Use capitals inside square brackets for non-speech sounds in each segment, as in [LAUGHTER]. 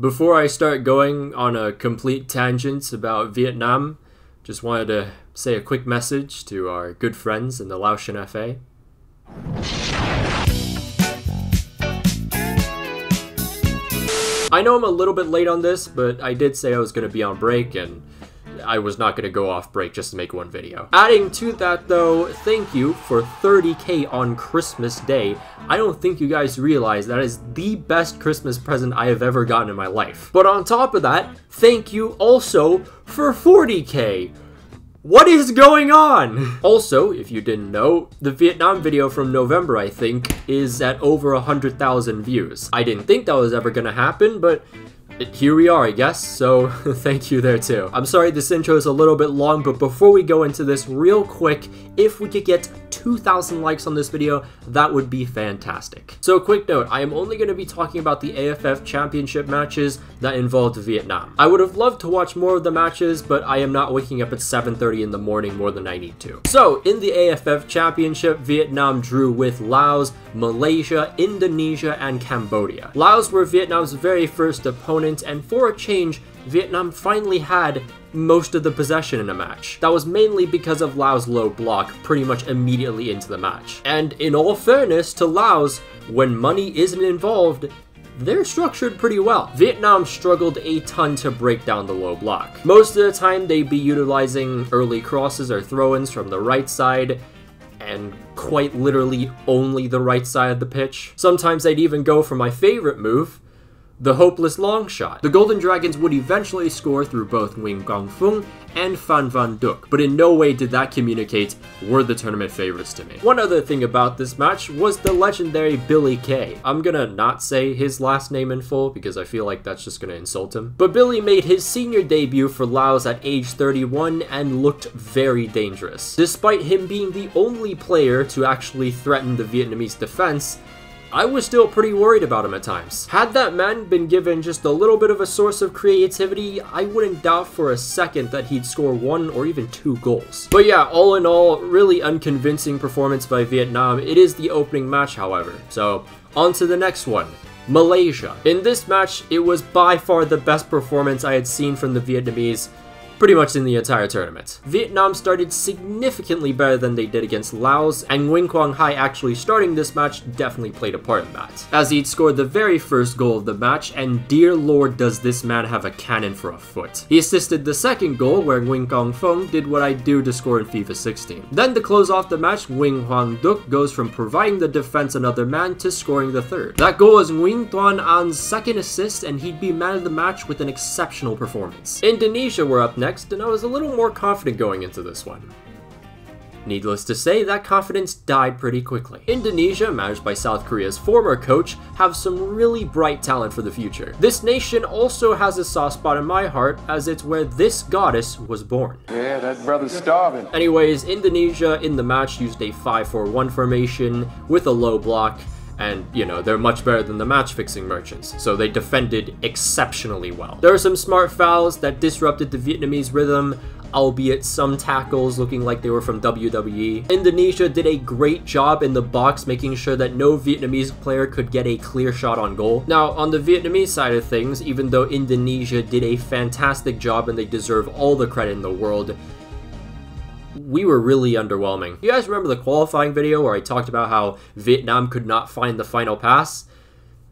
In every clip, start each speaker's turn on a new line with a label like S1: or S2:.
S1: Before I start going on a complete tangent about Vietnam, just wanted to say a quick message to our good friends in the Laotian FA. I know I'm a little bit late on this, but I did say I was going to be on break, and I was not going to go off break just to make one video. Adding to that though, thank you for 30k on Christmas Day. I don't think you guys realize that is the best Christmas present I have ever gotten in my life. But on top of that, thank you also for 40k. What is going on? Also, if you didn't know, the Vietnam video from November, I think, is at over 100,000 views. I didn't think that was ever gonna happen, but here we are, I guess, so [LAUGHS] thank you there too. I'm sorry this intro is a little bit long, but before we go into this real quick, if we could get 2,000 likes on this video, that would be fantastic. So quick note, I am only going to be talking about the AFF championship matches that involved Vietnam. I would have loved to watch more of the matches, but I am not waking up at 7.30 in the morning more than I need to. So, in the AFF championship, Vietnam drew with Laos, Malaysia, Indonesia, and Cambodia. Laos were Vietnam's very first opponent, and for a change, Vietnam finally had most of the possession in a match. That was mainly because of Laos' low block pretty much immediately into the match. And in all fairness to Laos, when money isn't involved, they're structured pretty well. Vietnam struggled a ton to break down the low block. Most of the time, they'd be utilizing early crosses or throw-ins from the right side, and quite literally only the right side of the pitch. Sometimes they'd even go for my favorite move, the hopeless long shot. The Golden Dragons would eventually score through both Wing Phuong and Phan Van Duc, but in no way did that communicate we're the tournament favorites to me. One other thing about this match was the legendary Billy Kay. I'm gonna not say his last name in full because I feel like that's just gonna insult him. But Billy made his senior debut for Laos at age 31 and looked very dangerous. Despite him being the only player to actually threaten the Vietnamese defense, I was still pretty worried about him at times. Had that man been given just a little bit of a source of creativity, I wouldn't doubt for a second that he'd score one or even two goals. But yeah, all in all, really unconvincing performance by Vietnam. It is the opening match, however. So, on to the next one. Malaysia. In this match, it was by far the best performance I had seen from the Vietnamese, pretty much in the entire tournament. Vietnam started significantly better than they did against Laos, and Nguyen Quang Hai actually starting this match definitely played a part in that, as he'd scored the very first goal of the match, and dear lord does this man have a cannon for a foot. He assisted the second goal where Nguyen Cong Phuong did what I do to score in FIFA 16. Then to close off the match, Nguyen Hoang Duc goes from providing the defense another man to scoring the third. That goal was Nguyen Tuan Anh's second assist, and he'd be man of the match with an exceptional performance. Indonesia were up next, next, and I was a little more confident going into this one. Needless to say, that confidence died pretty quickly. Indonesia, managed by South Korea's former coach, have some really bright talent for the future. This nation also has a soft spot in my heart, as it's where this goddess was born.
S2: Yeah, that brother's starving.
S1: Anyways, Indonesia in the match used a 5-4-1 formation with a low block, and you know they're much better than the match fixing merchants so they defended exceptionally well there are some smart fouls that disrupted the vietnamese rhythm albeit some tackles looking like they were from WWE. Indonesia did a great job in the box making sure that no Vietnamese player could get a clear shot on goal. Now, on the Vietnamese side of things, even though Indonesia did a fantastic job and they deserve all the credit in the world, we were really underwhelming. You guys remember the qualifying video where I talked about how Vietnam could not find the final pass?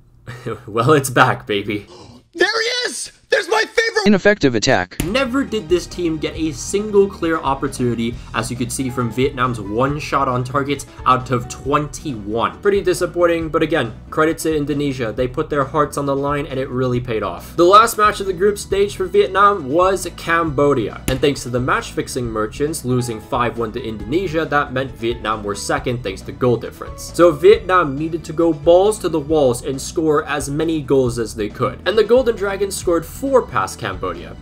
S1: [LAUGHS] well, it's back, baby.
S2: There he is! There's my favorite
S3: ineffective attack.
S1: Never did this team get a single clear opportunity, as you could see from Vietnam's one shot on target out of 21. Pretty disappointing, but again, credit to Indonesia. They put their hearts on the line and it really paid off. The last match of the group stage for Vietnam was Cambodia, and thanks to the match-fixing merchants losing 5-1 to Indonesia, that meant Vietnam were second thanks to goal difference. So Vietnam needed to go balls to the walls and score as many goals as they could. And the Golden Dragons scored 4 past Cambodia.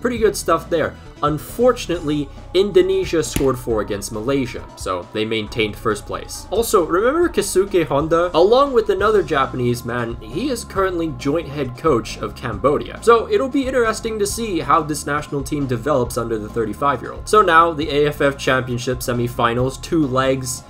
S1: Pretty good stuff there. Unfortunately, Indonesia scored 4 against Malaysia, so they maintained first place. Also, remember Keisuke Honda? Along with another Japanese man, he is currently joint head coach of Cambodia. So it'll be interesting to see how this national team develops under the 35-year-old. So now, the AFF Championship semifinals, two legs,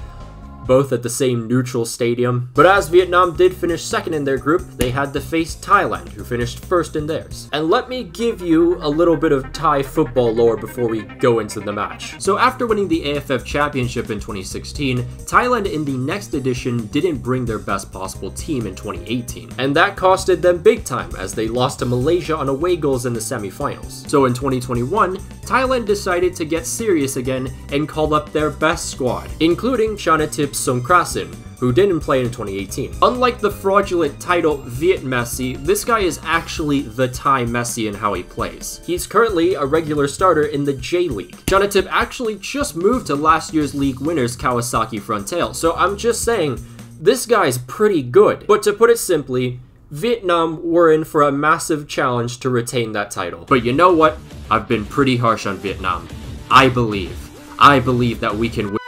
S1: both at the same neutral stadium. But as Vietnam did finish second in their group, they had to face Thailand, who finished first in theirs. And let me give you a little bit of Thai football lore before we go into the match. So after winning the AFF Championship in 2016, Thailand in the next edition didn't bring their best possible team in 2018. And that costed them big time as they lost to Malaysia on away goals in the semifinals. So in 2021, Thailand decided to get serious again and called up their best squad, including Chanatip Songkrasin, who didn't play in 2018. Unlike the fraudulent title Viet Messi, this guy is actually the Thai Messi in how he plays. He's currently a regular starter in the J-League. Chanatip actually just moved to last year's league winners Kawasaki Frontale, so I'm just saying, this guy's pretty good. But to put it simply, Vietnam were in for a massive challenge to retain that title. But you know what? I've been pretty harsh on Vietnam. I believe. I believe that we can win.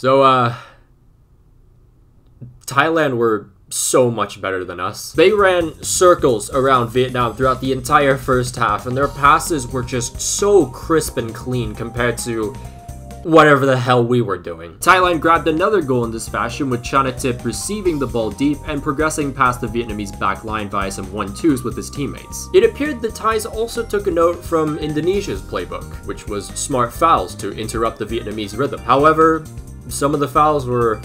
S1: So, uh, Thailand were so much better than us. They ran circles around Vietnam throughout the entire first half, and their passes were just so crisp and clean compared to whatever the hell we were doing. Thailand grabbed another goal in this fashion with Chanatip receiving the ball deep and progressing past the Vietnamese back line via some 1-2s with his teammates. It appeared the Thais also took a note from Indonesia's playbook, which was smart fouls to interrupt the Vietnamese rhythm. However, some of the fouls were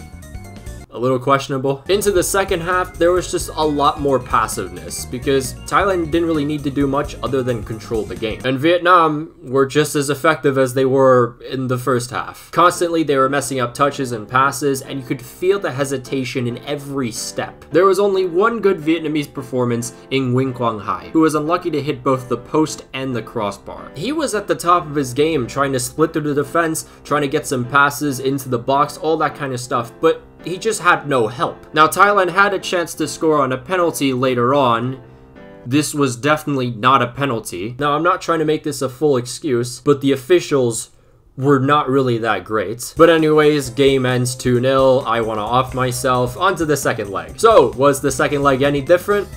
S1: a little questionable. Into the second half, there was just a lot more passiveness because Thailand didn't really need to do much other than control the game. And Vietnam were just as effective as they were in the first half. Constantly, they were messing up touches and passes, and you could feel the hesitation in every step. There was only one good Vietnamese performance in Nguyen Quang Hai, who was unlucky to hit both the post and the crossbar. He was at the top of his game, trying to split through the defense, trying to get some passes into the box, all that kind of stuff, but he just had no help. Now, Thailand had a chance to score on a penalty later on. This was definitely not a penalty. Now, I'm not trying to make this a full excuse, but the officials were not really that great. But anyways, game ends 2-0. I want to off myself. onto the second leg. So, was the second leg any different?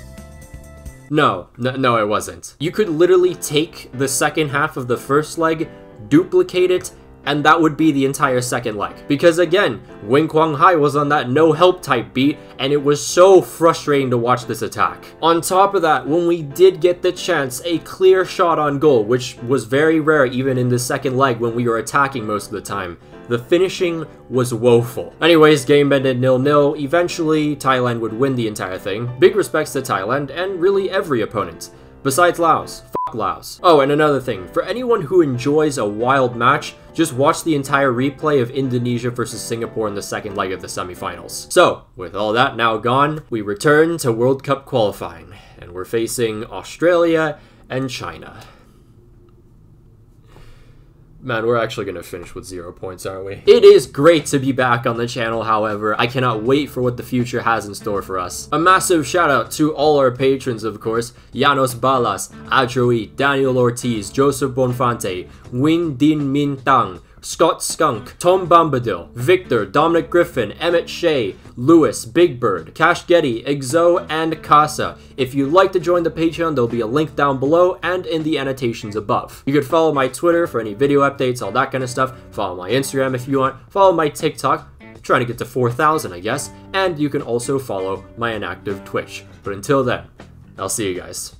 S1: No, no, it wasn't. You could literally take the second half of the first leg, duplicate it, and that would be the entire second leg. Because again, Nguyen Quang Hai was on that no help type beat, and it was so frustrating to watch this attack. On top of that, when we did get the chance, a clear shot on goal, which was very rare even in the second leg when we were attacking most of the time, the finishing was woeful. Anyways, game ended nil-nil. Eventually, Thailand would win the entire thing. Big respects to Thailand, and really every opponent. Besides Laos. Laos. Oh, and another thing, for anyone who enjoys a wild match, just watch the entire replay of Indonesia versus Singapore in the second leg of the semifinals. So, with all that now gone, we return to World Cup qualifying, and we're facing Australia and China. Man, we're actually going to finish with zero points, aren't we? It is great to be back on the channel, however. I cannot wait for what the future has in store for us. A massive shout out to all our patrons, of course. Janos Balas, Adroe, Daniel Ortiz, Joseph Bonfante, Wing Din Min Tang, Scott Skunk, Tom Bombadil, Victor, Dominic Griffin, Emmett Shea, Lewis, Big Bird, Cash Getty, Exo, and Casa. If you'd like to join the Patreon, there'll be a link down below and in the annotations above. You could follow my Twitter for any video updates, all that kind of stuff. Follow my Instagram if you want. Follow my TikTok. trying to get to 4,000, I guess. And you can also follow my inactive Twitch. But until then, I'll see you guys.